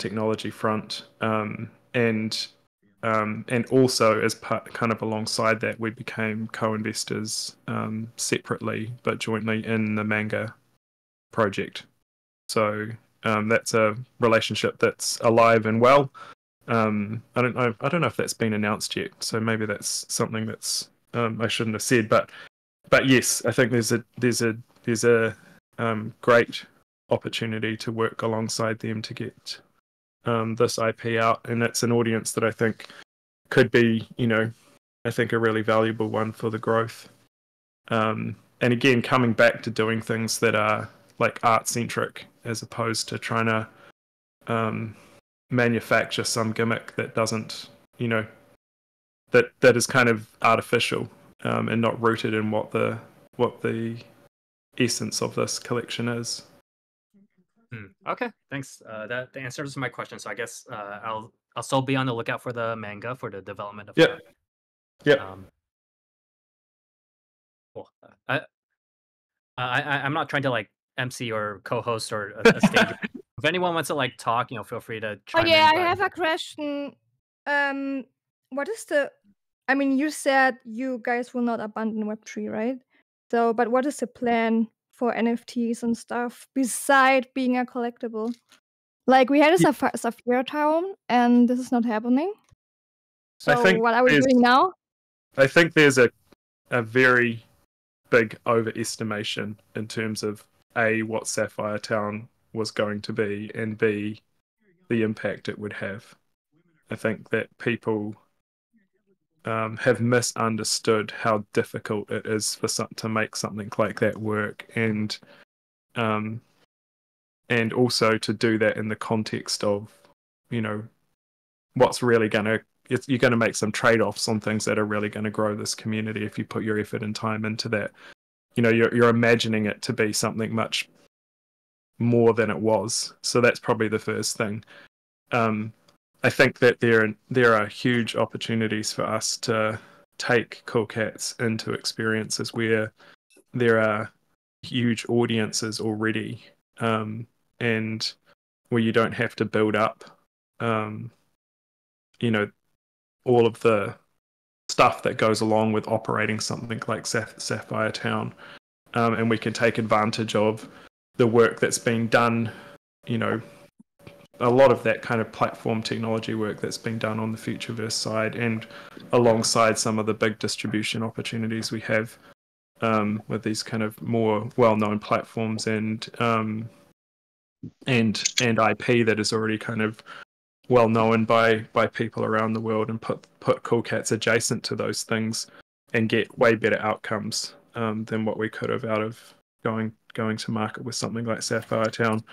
technology front, um, and um, and also as part, kind of alongside that, we became co-investors um, separately but jointly in the Manga project. So um, that's a relationship that's alive and well. Um, I don't know. I don't know if that's been announced yet. So maybe that's something that's um, I shouldn't have said. But but yes, I think there's a there's a there's a great opportunity to work alongside them to get um, this IP out, and it's an audience that I think could be, you know, I think a really valuable one for the growth. Um, and again, coming back to doing things that are like art centric as opposed to trying to um, manufacture some gimmick that doesn't, you know, that that is kind of artificial um, and not rooted in what the what the essence of this collection is. Hmm. Okay, thanks. Uh, that, that answers my question. So I guess uh, I'll I'll still be on the lookout for the manga for the development of. Yeah. Yeah. Um, cool. I, I I I'm not trying to like MC or co-host or a, a stage. if anyone wants to like talk, you know, feel free to. Oh yeah, in, I have a question. Um, what is the? I mean, you said you guys will not abandon Web three, right? So, but what is the plan for NFTs and stuff beside being a collectible? Like we had a Sapphire, Sapphire Town, and this is not happening. So what are we doing now? I think there's a a very big overestimation in terms of a what Sapphire Town was going to be, and b the impact it would have. I think that people um, have misunderstood how difficult it is for some, to make something like that work, and um, and also to do that in the context of, you know, what's really going to you're going to make some trade-offs on things that are really going to grow this community if you put your effort and time into that. You know, you're you're imagining it to be something much more than it was. So that's probably the first thing. Um, I think that there there are huge opportunities for us to take Cool Cats into experiences where there are huge audiences already, um, and where you don't have to build up, um, you know, all of the stuff that goes along with operating something like Sapphire Town, um, and we can take advantage of the work that's being done, you know, a lot of that kind of platform technology work that's been done on the Futureverse side, and alongside some of the big distribution opportunities we have um, with these kind of more well-known platforms and um, and and IP that is already kind of well known by by people around the world, and put put Cool Cats adjacent to those things, and get way better outcomes um, than what we could have out of going going to market with something like Sapphire Town.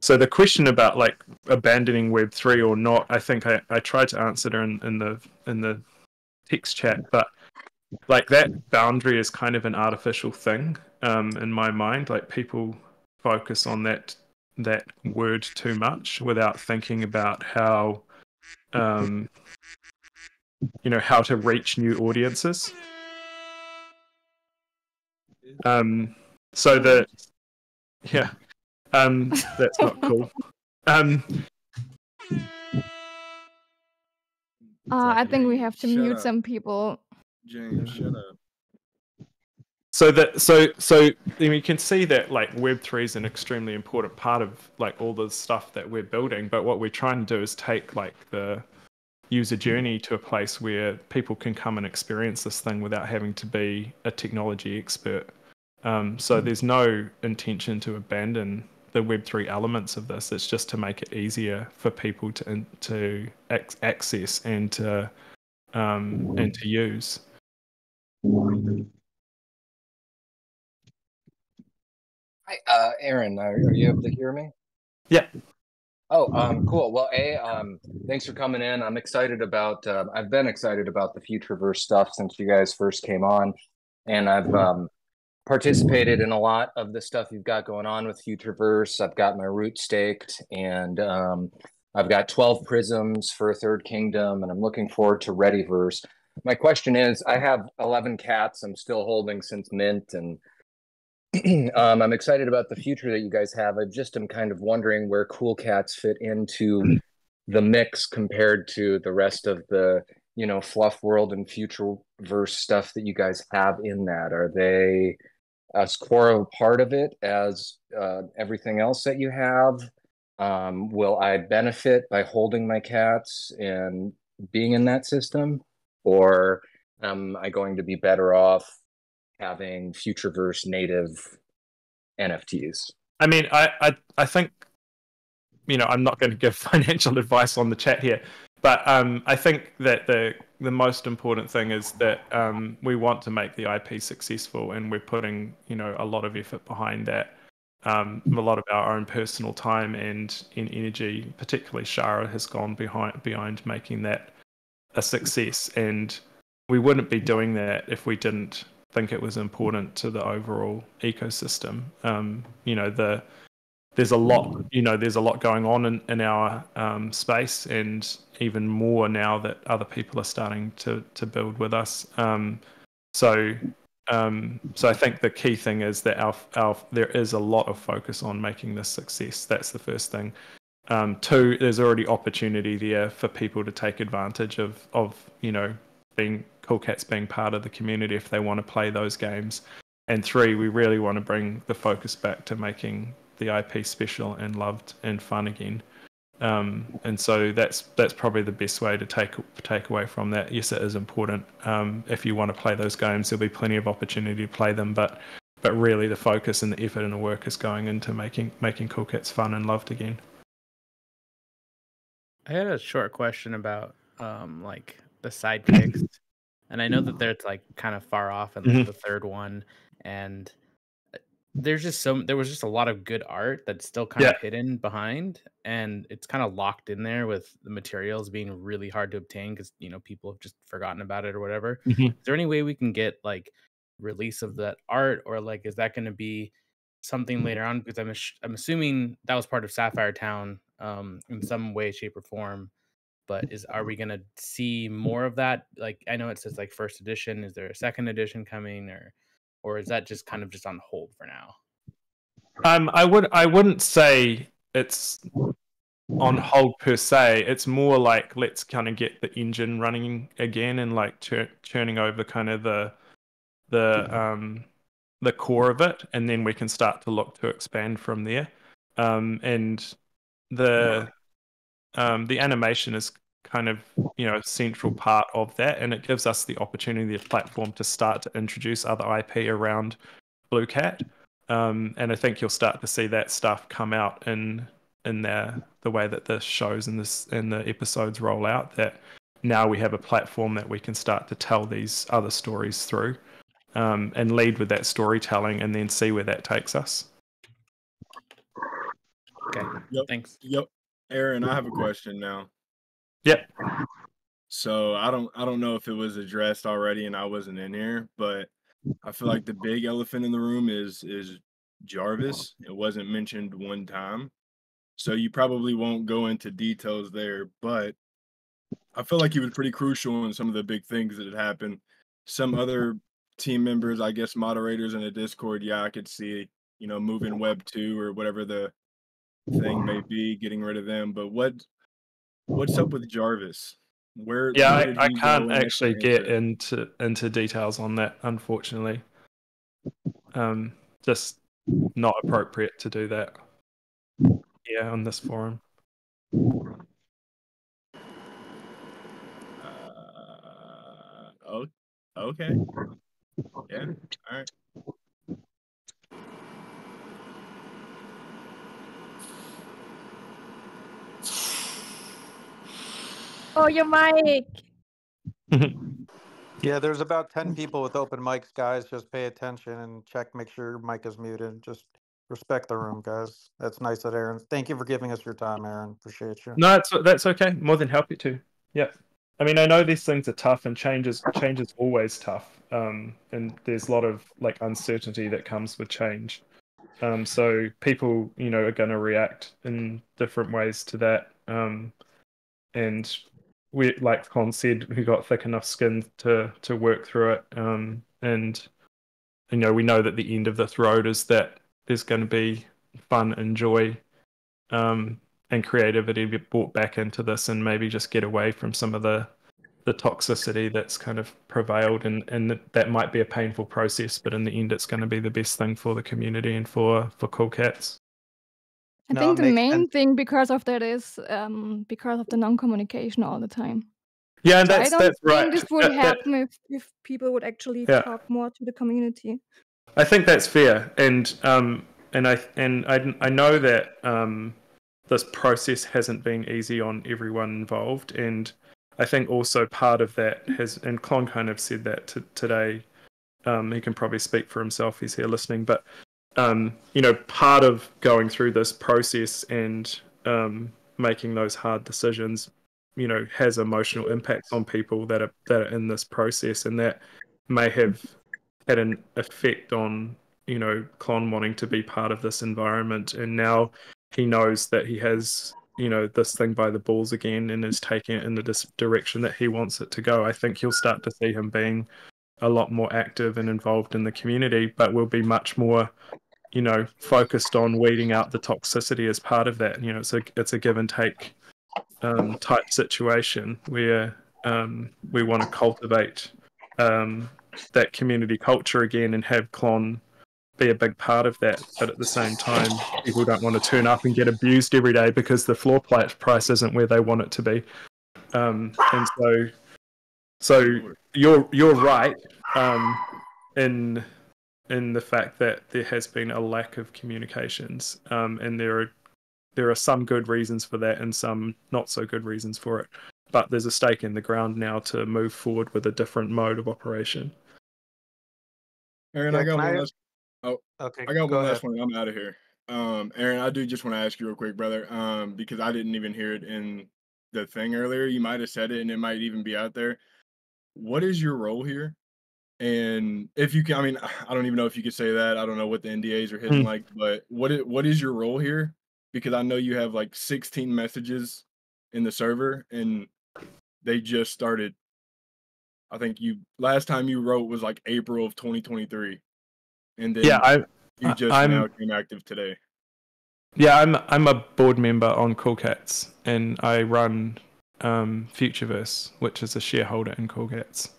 So the question about like abandoning Web three or not, I think I, I tried to answer it in, in the in the text chat, but like that boundary is kind of an artificial thing um, in my mind. Like people focus on that that word too much without thinking about how um, you know how to reach new audiences. Um, so that yeah um, that's not cool. Um, uh, I think we have to Shut mute up. some people. James, shut up. so that so so you can see that like Web three is an extremely important part of like all the stuff that we're building. But what we're trying to do is take like the user journey to a place where people can come and experience this thing without having to be a technology expert. Um, so there's no intention to abandon the Web3 elements of this. It's just to make it easier for people to to ac- access and to um, and to use. Hi, uh, Aaron, are, are you able to hear me? Yeah. Oh, um, cool. Well, a, um, thanks for coming in. I'm excited about. Uh, I've been excited about the Futureverse stuff since you guys first came on, and I've um, participated in a lot of the stuff you've got going on with Futureverse. I've got my root staked, and um, I've got 12 prisms for Third Kingdom, and I'm looking forward to Readyverse. My question is, I have 11 cats. I'm still holding since Mint, and um, I'm excited about the future that you guys have. I just am kind of wondering where Cool Cats fit into the mix compared to the rest of the you know Fluf World and future verse stuff that you guys have in that? Are they as core a part of it as uh, everything else that you have? Um, will i benefit by holding my cats and being in that system? Or am i going to be better off having futureverse native nfts I mean, I, I, I think, you know, I'm not going to give financial advice on the chat here, but um, I think that the the most important thing is that um, we want to make the IP successful, and we're putting, you know, a lot of effort behind that. Um, a lot of our own personal time and, and energy, particularly Shara, has gone behind behind making that a success, and we wouldn't be doing that if we didn't think it was important to the overall ecosystem. Um, you know, the there's a lot, you know, there's a lot going on in, in our um, space, and even more now that other people are starting to to build with us. Um, so, um, so I think the key thing is that our our there is a lot of focus on making this success. That's the first thing. Um, two, there's already opportunity there for people to take advantage of of you know being Cool Cats being part of the community if they want to play those games. And three, we really want to bring the focus back to making the IP special and loved and fun again. Um, and so that's that's probably the best way to take take away from that. Yes, it is important. Um, if you want to play those games, there'll be plenty of opportunity to play them. But but really, the focus and the effort and the work is going into making making Cool Cats fun and loved again. I had a short question about um, like the sidekicks and I know that they're like kind of far off in like, Mhm. the third one, and there's just some there was just a lot of good art that's still kind Yeah. of hidden behind, and it's kind of locked in there with the materials being really hard to obtain because you know people have just forgotten about it or whatever. Mhm. Is there any way we can get like release of that art, or like is that going to be something later on? Because I'm I'm assuming that was part of Sapphire Town um, in some way, shape, or form but is are we gonna see more of that? Like I know it says like first edition. Is there a second edition coming, or or is that just kind of just on hold for now? Um, I would I wouldn't say it's on hold per se. It's more like let's kind of get the engine running again and like chur- churning over kind of the the um the core of it, and then we can start to look to expand from there. Um, and the um, the animation is kind of you know central part of that, and it gives us the opportunity, the platform to start to introduce other IP around Blue Cat. Um, and I think you'll start to see that stuff come out in in the the way that the shows and this and the episodes roll out. That now we have a platform that we can start to tell these other stories through, um, and lead with that storytelling, and then see where that takes us. Okay, Yep. thanks. Yep. Aaron, I have a question now. Yep. So I don't I don't know if it was addressed already and I wasn't in here, but I feel like the big elephant in the room is is Jarvis. It wasn't mentioned one time. So you probably won't go into details there, but I feel like he was pretty crucial in some of the big things that had happened. Some other team members, I guess moderators in the Discord, yeah, I could see, you know, moving web 2 or whatever the thing may be, getting rid of them. But what what's up with Jarvis? Where Yeah, where I, I can't actually get into into details on that, unfortunately. Um, just not appropriate to do that. Yeah, on this forum. Uh, oh, okay. Yeah. All right. Oh, your mic. Yeah, there's about 10 people with open mics, guys. Just pay attention and check, make sure your mic is muted. Just respect the room, guys. That's nice of Aaron. Thank you for giving us your time, Aaron. Appreciate you. No, that's that's okay. More than happy to. Yeah. I mean, I know these things are tough, and changes change is always tough. Um, and there's a lot of like uncertainty that comes with change. Um, so people, you know, are going to react in different ways to that. Um, and we, like Con said, we got thick enough skin to to work through it. Um, and you know, we know that the end of this road is that there's going to be fun and joy um, and creativity brought back into this and maybe just get away from some of the the toxicity that's kind of prevailed and and that, that might be a painful process but in the end it's going to be the best thing for the community and for for cool cats I No, think the main sense. thing because of that is um, because of the non-communication all the time. yeah and So I don't that's think right this would That- that- happen if, if people would actually Yeah. talk more to the community. I think that's fair, and um, and I and I I know that um, this process hasn't been easy on everyone involved, and I think also part of that has and Clon kind of said that t- today. Um, he can probably speak for himself. He's here listening, but um, you know, part of going through this process and um, making those hard decisions, you know, has emotional impacts on people that are that are in this process, and that may have had an effect on you know Clon wanting to be part of this environment, and now he knows that he has you know this thing by the balls again and is taking it in the direction that he wants it to go. I think you'll start to see him being a lot more active and involved in the community, but will be much more you know focused on weeding out the toxicity as part of that. You know, it's a it's a give and take um, type situation where um, we want to cultivate um, that community culture again and have Clon be a big part of that. But at the same time, people don't want to turn up and get abused every day because the floor price isn't where they want it to be. Um, and so, so you're you're right um, in in the fact that there has been a lack of communications, um, and there are there are some good reasons for that and some not so good reasons for it. But there's a stake in the ground now to move forward with a different mode of operation. Aaron, Yeah, I got one I- last. Okay, I got go one ahead. last one. I'm out of here. Um, Aaron, I do just want to ask you real quick, brother, um, because I didn't even hear it in the thing earlier. You might have said it, and it might even be out there. What is your role here? And if you can, I mean, I don't even know if you could say that. I don't know what the NDAs are hitting Hmm. like, but what is, what is your role here? Because I know you have like 16 messages in the server, and they just started. I think you last time you wrote was like April of 2023, and then yeah, I you just I'm- now came active today. yeah I'm I'm a board member on Cool Cats and I run um, Futureverse, which is a shareholder in Cool Cats.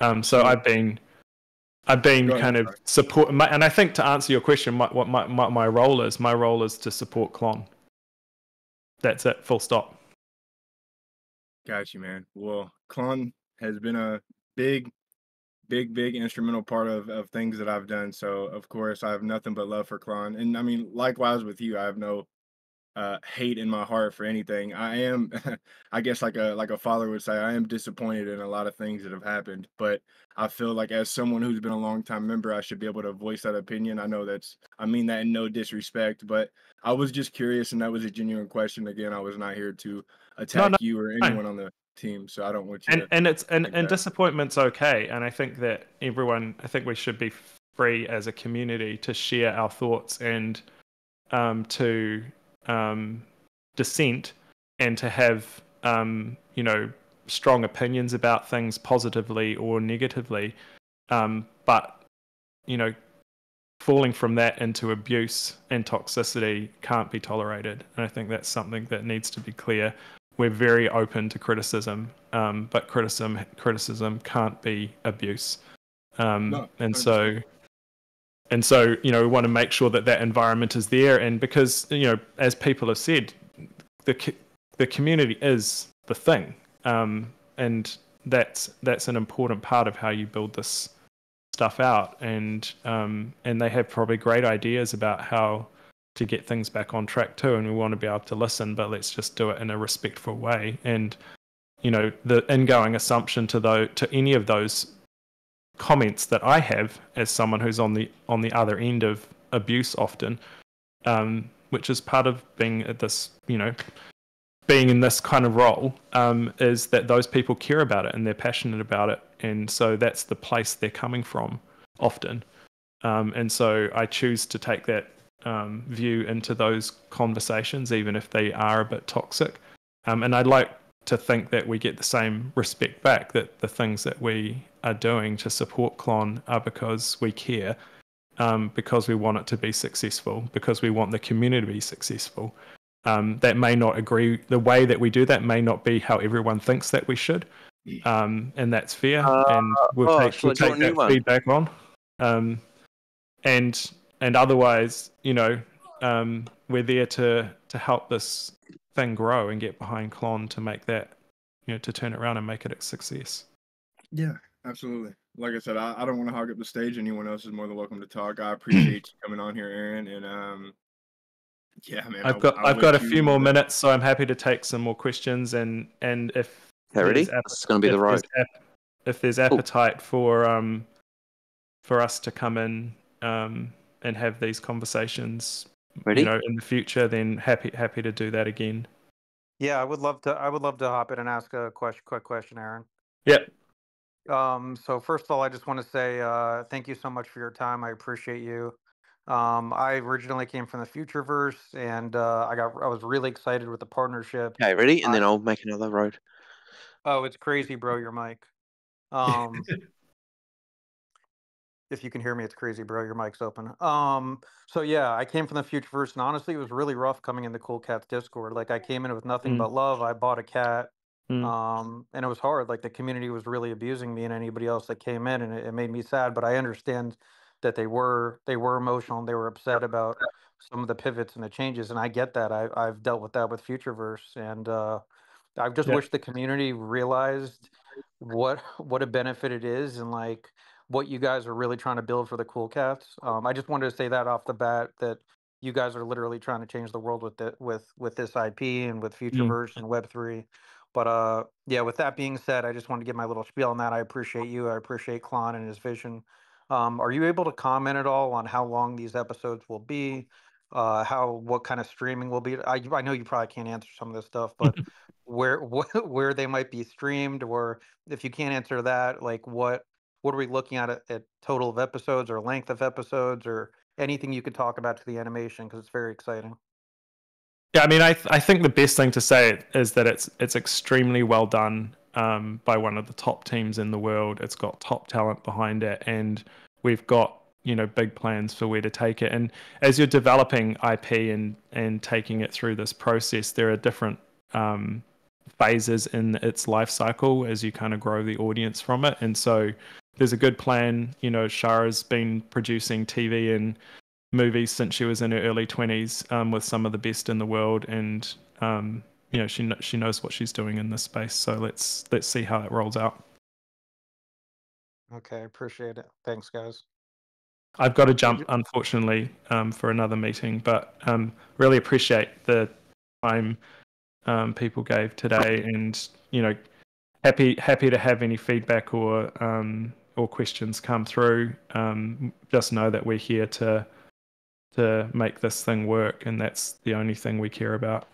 Um, so Sure. I've been I've been kind of support, my, and I think to answer your question, my, what my, my my role is, my role is to support Clon. That's it. Full stop. Got you, man. Well, Clon has been a big, big, big instrumental part of, of things that I've done. So, of course, I have nothing but love for Clon. And I mean, likewise with you, I have no uh, hate in my heart for anything. I am, I guess, like a like a father would say, I am disappointed in a lot of things that have happened. But I feel like as someone who's been a long time member, I should be able to voice that opinion. I know that's, I mean that in no disrespect, but I was just curious, and that was a genuine question. Again, I was not here to attack no, you or anyone on the team, so I don't want you and to. and it's and, and that. disappointment's okay and i think that everyone i think we should be free as a community to share our thoughts and um, to um, dissent and to have um, you know strong opinions about things positively or negatively um, but you know falling from that into abuse and toxicity can't be tolerated and i think that's something that needs to be clear we're very open to criticism, um, but criticism criticism can't be abuse. Um, No, and 100%. so, and so, you know, we want to make sure that that environment is there. And because you know, as people have said, the the community is the thing, um, and that's that's an important part of how you build this stuff out. And um, and they have probably great ideas about how to get things back on track too and we want to be able to listen but let's just do it in a respectful way and you know the ingoing assumption to though to any of those comments that i have as someone who's on the on the other end of abuse often um, which is part of being at this you know being in this kind of role um, is that those people care about it and they're passionate about it and so that's the place they're coming from often um, and so i choose to take that um, view into those conversations, even if they are a bit toxic. Um, and I'd like to think that we get the same respect back, that the things that we are doing to support Clon are because we care, um, because we want it to be successful, because we want the community to be successful. um, that may not agree. The way that we do that may not be how everyone thinks that we should, um, and that's fair. and we'll oh, take, we'll take that feedback on. Um, and and otherwise, you know, um, we're there to to help this thing grow and get behind Clon to make that, you know, to turn it around and make it a success. Yeah, absolutely. Like I said, I, I don't want to hog up the stage. Anyone else is more than welcome to talk. I appreciate you coming on here, Aaron. And um, yeah, man. I've I- got I I've got a few more the- minutes, so I'm happy to take some more questions. And and if Okay, ready? app- This going to be the if there's ap- if there's appetite for um for us to come in um and have these conversations, Ready? you know, in the future, then happy happy to do that again. Yeah, I would love to. I would love to hop in and ask a question, quick question, Aaron. Yep. Um, so first of all, I just want to say uh, thank you so much for your time. I appreciate you. Um, I originally came from the Futureverse, and uh, I got I was really excited with the partnership. Okay, ready? And then I- I'll make another road. Oh, it's crazy, bro. Your mic. Um, if you can hear me, it's crazy, bro. Your mic's open. Um, so yeah, I came from the Futureverse, and honestly, it was really rough coming into Cool Cats Discord. Like, I came in with nothing Mm. but love. I bought a cat, Mm. um, and it was hard. Like, the community was really abusing me and anybody else that came in, and it, it made me sad. But I understand that they were they were emotional and they were upset about some of the pivots and the changes, and I get that. I I've dealt with that with Futureverse, and uh, I just Yeah. wish the community realized what what a benefit it is and like what you guys are really trying to build for the cool cats. Um, I just wanted to say that off the bat that you guys are literally trying to change the world with it with with this IP and with Futureverse and Web three. But uh, yeah, with that being said, I just wanted to give my little spiel on that. I appreciate you. I appreciate Clon and his vision. Um, are you able to comment at all on how long these episodes will be? Uh, how what kind of streaming will be? I I know you probably can't answer some of this stuff, but where wh- where they might be streamed, or if you can't answer that, like what what are we looking at at, total of episodes or length of episodes or anything you could talk about to the animation because it's very exciting. Yeah, I mean, I th- I think the best thing to say is that it's it's extremely well done um, by one of the top teams in the world. It's got top talent behind it, and we've got you know big plans for where to take it. And as you're developing IP and and taking it through this process, there are different um, phases in its life cycle as you kind of grow the audience from it. And so there's a good plan. You know, Shara's been producing TV and movies since she was in her early 20s um, with some of the best in the world and um, you know she she knows what she's doing in this space so let's let's see how it rolls out Okay, appreciate it. Thanks, guys. i've got to jump unfortunately um, for another meeting but um, really appreciate the time um, people gave today and you know happy happy to have any feedback or um, or questions come through um, just know that we're here to to make this thing work and that's the only thing we care about